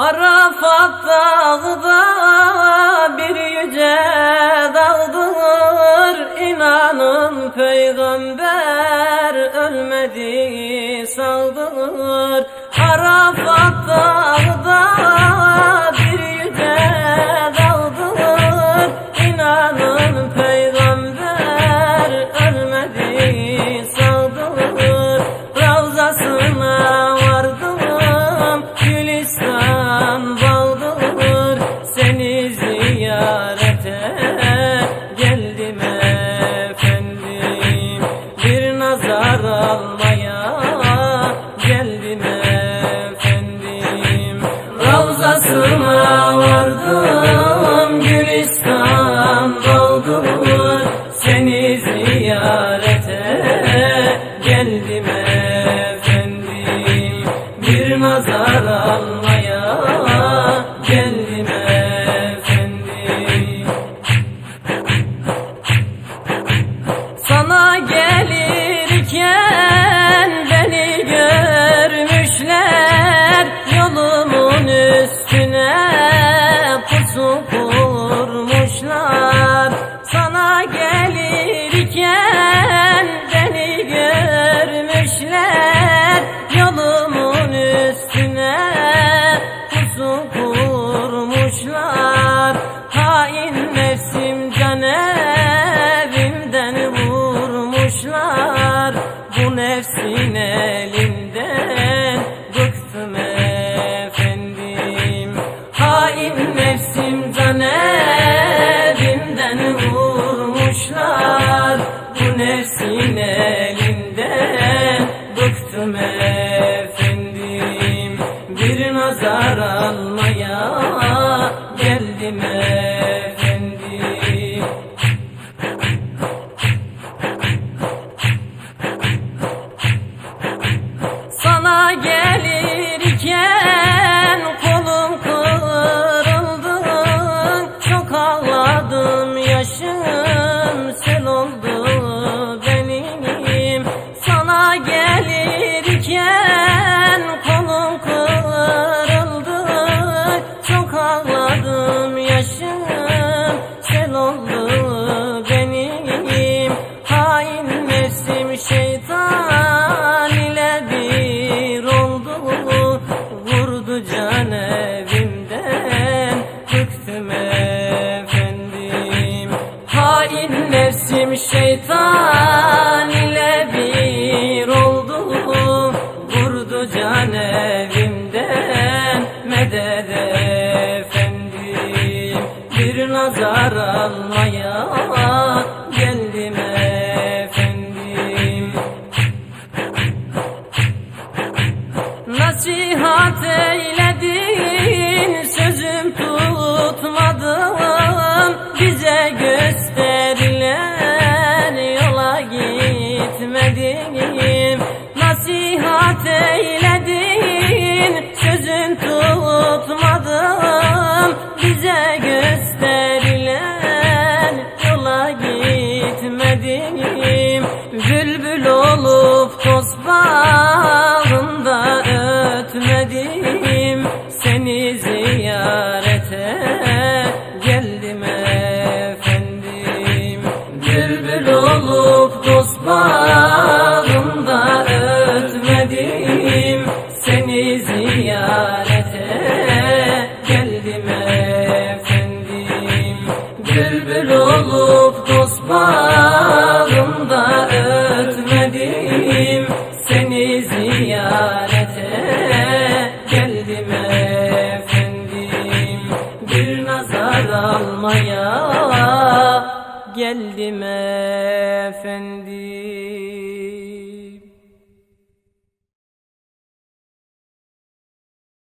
Arafat dağda bir yüce dağdır İnanın peygamber ölmedi sağdır Arafat dağda Almaya geldim efendim Sana gelirken kurmuşlar Hain nefsim can evimden vurmuşlar. Bu nefsin elinden bıktım efendim. Hain nefsim can evimden vurmuşlar. Bu nefsin elinden bıktım efendim. Bir nazar almaya Nefsim şeytan ile bir oldu. Vurdu can evimden medet efendim. Bir nazar almaya geldim efendim. Nasihat eyledin Bülbül olup dost bağımda ötmedim. Seni ziyarete geldim efendim. Bir nazar almaya geldim efendim